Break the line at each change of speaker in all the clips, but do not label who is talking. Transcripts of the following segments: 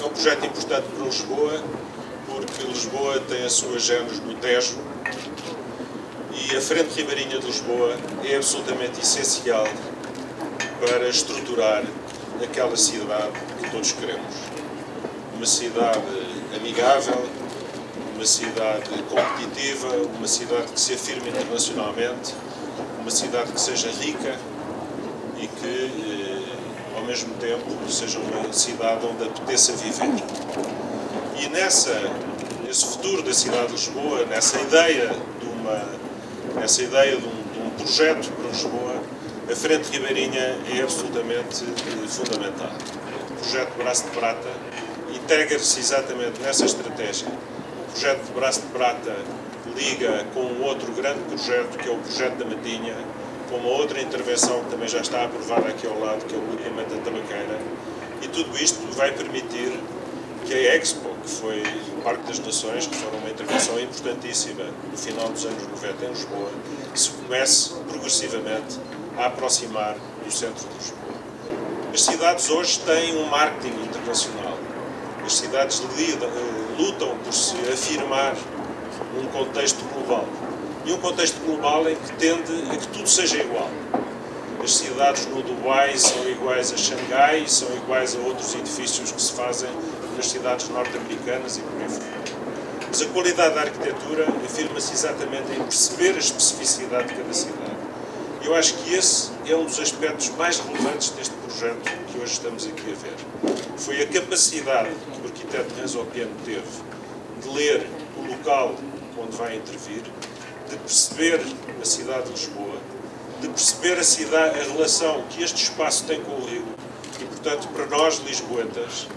É um projeto importante para Lisboa, porque Lisboa tem a sua genes no Tejo e a Frente Ribeirinha de Lisboa é absolutamente essencial para estruturar aquela cidade que todos queremos. Uma cidade amigável, uma cidade competitiva, uma cidade que se afirme internacionalmente, uma cidade que seja rica e que, eh, mesmo tempo, seja uma cidade onde apeteça viver. E nessa, nesse futuro da cidade de Lisboa, nessa ideia de, uma, nessa ideia de, um, de um projeto para Lisboa, a Frente Ribeirinha é absolutamente eh, fundamental. O projeto Braço de Prata integra-se exatamente nessa estratégia. O projeto de Braço de Prata liga com um outro grande projeto, que é o projeto da Matinha, com uma outra intervenção que também já está aprovada aqui ao lado, que é o Movimento da Tabaqueira, e tudo isto vai permitir que a Expo, que foi o Parque das Nações, que foi uma intervenção importantíssima no final dos anos 90 em Lisboa, se comece progressivamente a aproximar do centro de Lisboa. As cidades hoje têm um marketing internacional. As cidades eh, lutam por se afirmar num contexto global. E um contexto global em que tende a que tudo seja igual. As cidades no Dubai são iguais a Xangai, são iguais a outros edifícios que se fazem nas cidades norte-americanas e por aí fora. Mas a qualidade da arquitetura afirma-se exatamente em perceber a especificidade de cada cidade eu acho que esse é um dos aspectos mais relevantes deste projeto que hoje estamos aqui a ver. Foi a capacidade que o arquiteto Renzo Piano teve de ler o local onde vai intervir, de perceber a cidade de Lisboa, de perceber a, cidade, a relação que este espaço tem com o Rio e, portanto, para nós lisboetas,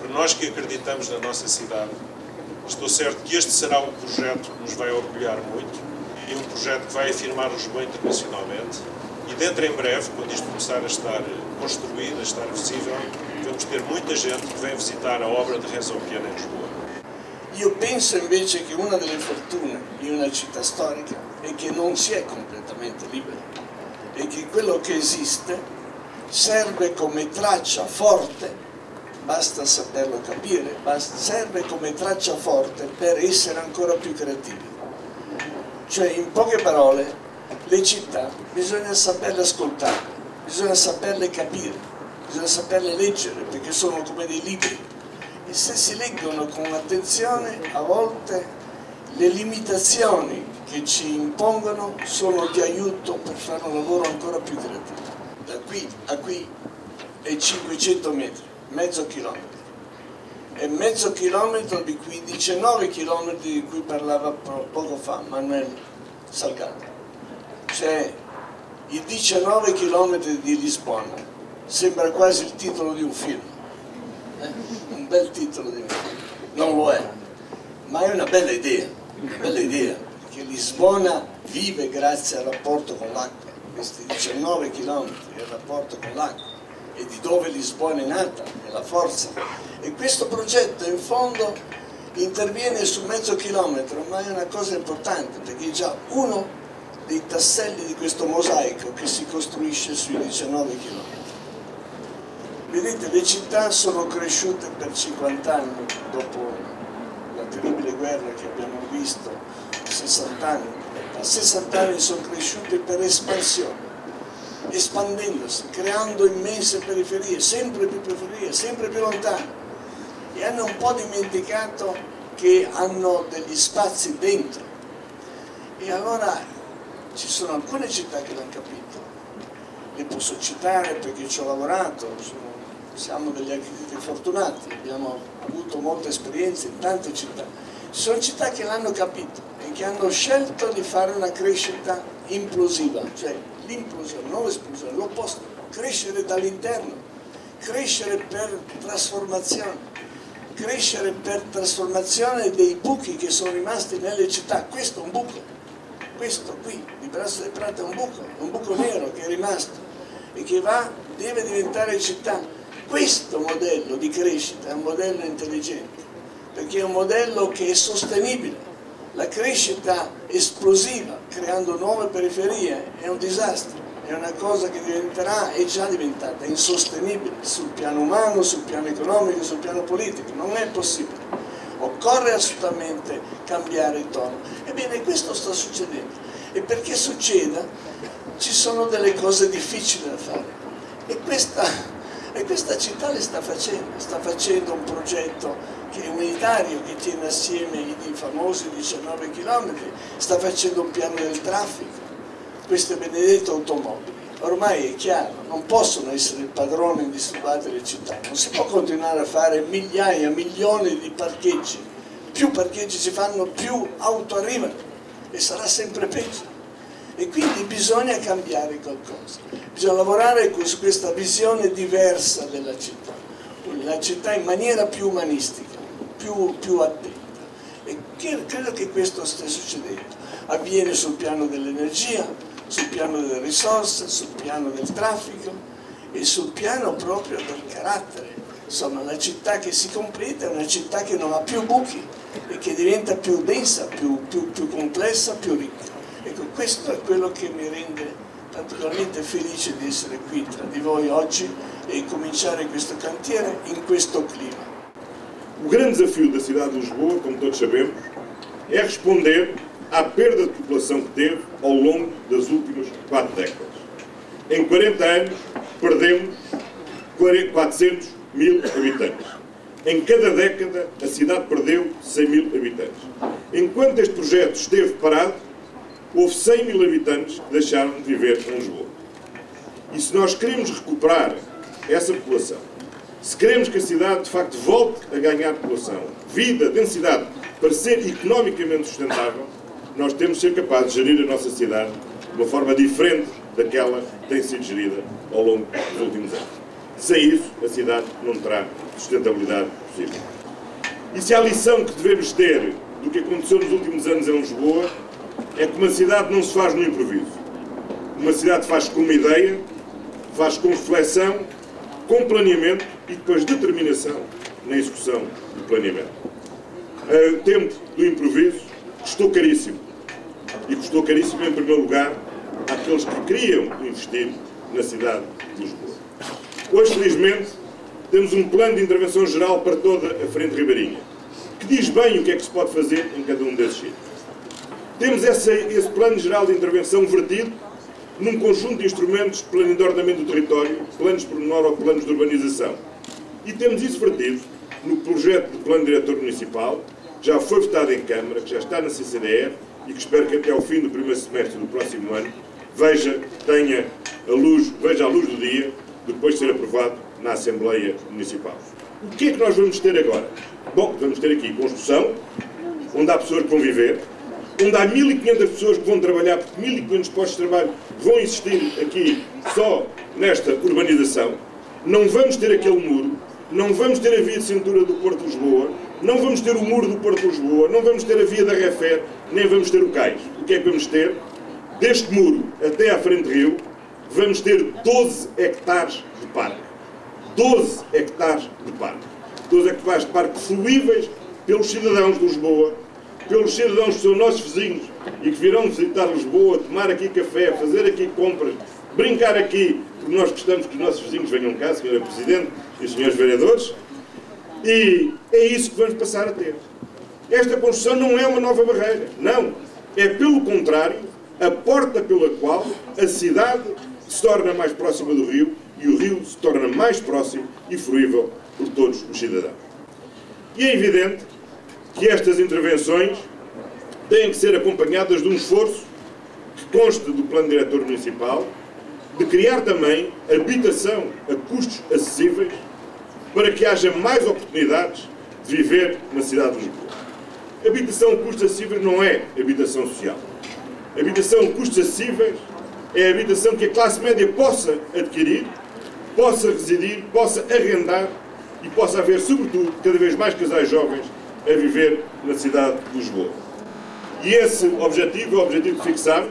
para nós que acreditamos na nossa cidade, estou certo que este será um projeto que nos vai orgulhar muito e um projeto que vai afirmar Lisboa internacionalmente. E dentro em breve, quando isto começar a estar construído, a estar visível, vamos ter muita gente que vem visitar a obra de Renzo Piano em Lisboa.
Io penso invece che una delle fortune di una città storica è che non si è completamente liberi e che quello che esiste serve come traccia forte, basta saperlo capire, basta, serve come traccia forte per essere ancora più creativi. Cioè, in poche parole, le città bisogna saperle ascoltare, bisogna saperle capire, bisogna saperle leggere, perché sono come dei libri. E se si leggono con attenzione, a volte le limitazioni che ci impongono sono di aiuto per fare un lavoro ancora più creativo. Da qui a qui è 500 metri, mezzo chilometro e mezzo chilometro di cui 19 chilometri di cui parlava poco fa Manuel Salgado. Cioè i 19 chilometri di Lisbona, sembra quasi il titolo di un film, eh? Bel titolo di non lo è, ma è una bella idea, una bella idea, perché Lisbona vive grazie al rapporto con l'acqua, questi 19 chilometri, il rapporto con l'acqua e di dove Lisbona è nata, è la forza. E questo progetto in fondo interviene su mezzo chilometro, ma è una cosa importante perché è già uno dei tasselli di questo mosaico che si costruisce sui 19 chilometri. Vedete, le città sono cresciute per 50 anni dopo la terribile guerra che abbiamo visto, 60 anni. A 60 anni sono cresciute per espansione espandendosi, creando immense periferie, sempre più periferie, sempre più lontane. E hanno un po' dimenticato che hanno degli spazi dentro. E allora ci sono alcune città che l'hanno capito. Le posso citare perché ci ho lavorato, sono, siamo degli architetti fortunati, abbiamo avuto molte esperienze in tante città. Ci sono città che l'hanno capito e che hanno scelto di fare una crescita implosiva, cioè l'implosione, non l'esplosione, l'opposto, crescere dall'interno, crescere per trasformazione, crescere per trasformazione dei buchi che sono rimasti nelle città, questo è un buco, questo qui di Brasso del Prato è un buco, un buco nero che è rimasto e che va, deve diventare città. Questo modello di crescita è un modello intelligente, perché è un modello che è sostenibile, la crescita esplosiva, creando nuove periferie, è un disastro, è una cosa che diventerà, è già diventata insostenibile sul piano umano, sul piano economico, sul piano politico, non è possibile. Occorre assolutamente cambiare il tono. Ebbene, questo sta succedendo. E perché succeda? Ci sono delle cose difficili da fare. E questa, e questa città le sta facendo, sta facendo un progetto che è unitario, che tiene assieme i famosi 19 km, sta facendo un piano del traffico, queste benedette automobili. Ormai è chiaro, non possono essere il padrone indisturbate delle città, non si può continuare a fare migliaia, milioni di parcheggi, più parcheggi si fanno, più auto arrivano e sarà sempre peggio. E quindi bisogna cambiare qualcosa, bisogna lavorare su questa visione diversa della città, la città in maniera più umanistica, più, più attenta. E credo che questo stia succedendo. Avviene sul piano dell'energia, sul piano delle risorse, sul piano del traffico e sul piano proprio del carattere. Insomma, la città che si completa è una città che non ha più buchi e che diventa più densa, più, più, più complessa, più ricca. Questo è quello che mi rende particolarmente felice di essere qui tra di voi oggi e cominciare questo cantiere in questo clima.
O grande desafio da cidade de Lisboa, como todos sabemos, é responder à perda de população que teve ao longo das últimas quatro décadas. Em 40 anos, perdemos 400 mil habitantes. Em cada década, a cidade perdeu 100 mil habitantes. Enquanto este projeto esteve parado, houve 100 mil habitantes que deixaram de viver em Lisboa. E se nós queremos recuperar essa população, se queremos que a cidade de facto volte a ganhar população, vida, densidade, para ser economicamente sustentável, nós temos de ser capazes de gerir a nossa cidade de uma forma diferente daquela que tem sido gerida ao longo dos últimos anos. Sem isso, a cidade não terá sustentabilidade possível. E se há lição que devemos ter do que aconteceu nos últimos anos em Lisboa, é que uma cidade não se faz no improviso. Uma cidade faz com uma ideia, faz com reflexão, com planeamento e depois determinação na execução do planeamento. O tempo do improviso custou caríssimo. E custou caríssimo, em primeiro lugar, àqueles que queriam investir na cidade de Lisboa. Hoje, felizmente, temos um plano de intervenção geral para toda a Frente Ribeirinha, que diz bem o que é que se pode fazer em cada um desses sítios. Temos esse, esse plano geral de intervenção vertido num conjunto de instrumentos, plano de ordenamento do território, planos por menor ou planos de urbanização. E temos isso vertido no projeto de plano diretor municipal, que já foi votado em Câmara, que já está na CCDR e que espero que até ao fim do primeiro semestre do próximo ano veja, tenha a luz, veja a luz do dia, depois de ser aprovado na Assembleia Municipal. O que é que nós vamos ter agora? Bom, vamos ter aqui construção, onde há pessoas que vão viver, onde há 1.500 pessoas que vão trabalhar, porque 1.500 postos de trabalho vão existir aqui só nesta urbanização. Não vamos ter aquele muro, não vamos ter a via de cintura do Porto de Lisboa, não vamos ter o muro do Porto de Lisboa, não vamos ter a via da Refer, nem vamos ter o cais. O que é que vamos ter? Deste muro até à frente de Rio, vamos ter 12 hectares de parque. 12 hectares de parque. 12 hectares de parque fruíveis pelos cidadãos de Lisboa, pelos cidadãos que são nossos vizinhos e que virão visitar Lisboa, tomar aqui café, fazer aqui compras, brincar aqui, porque nós gostamos que os nossos vizinhos venham cá, Sr. Presidente e Srs. Vereadores, e é isso que vamos passar a ter. Esta construção não é uma nova barreira, não. É, pelo contrário, a porta pela qual a cidade se torna mais próxima do rio e o rio se torna mais próximo e fruível por todos os cidadãos. E é evidente que estas intervenções têm que ser acompanhadas de um esforço que conste do Plano Diretor Municipal de criar também habitação a custos acessíveis para que haja mais oportunidades de viver na cidade de Lisboa. Habitação a custos acessíveis não é habitação social. Habitação a custos acessíveis é a habitação que a classe média possa adquirir, possa residir, possa arrendar e possa haver, sobretudo, cada vez mais casais jovens a viver na cidade de Lisboa. E esse objetivo é o objetivo que fixamos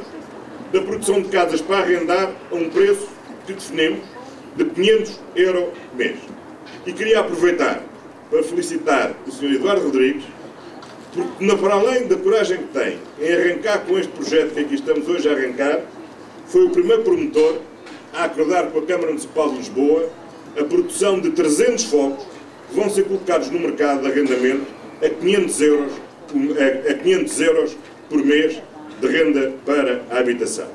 da produção de casas para arrendar a um preço que definimos de 500 euros mês. E queria aproveitar para felicitar o Sr. Eduardo Rodrigues, porque, para além da coragem que tem em arrancar com este projeto que aqui estamos hoje a arrancar, foi o primeiro promotor a acordar com a Câmara Municipal de Lisboa a produção de 300 fogos que vão ser colocados no mercado de arrendamento a 500 euros, a 500 euros por mês de renda para a habitação.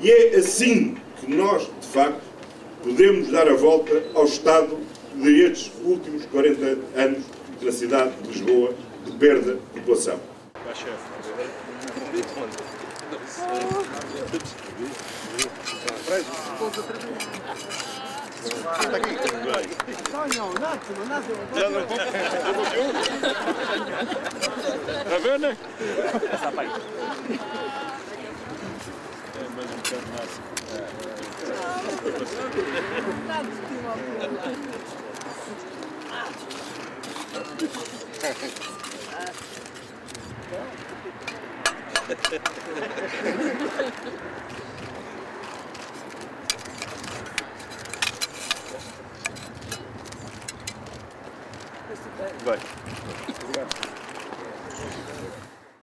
E é assim que nós, de facto, podemos dar a volta ao estado de estes últimos 40 anos na cidade de Lisboa de perda de população. Taki ten graj.
Sonio, na czym, na czym?
Ja no, zobaczył? Na
wene?
Zapaj. Będę ten nas. Tak, ty mam. Thank you. Vai.